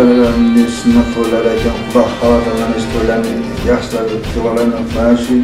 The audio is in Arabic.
نقول لك بحر نشتغل يحصل الدولة فاشي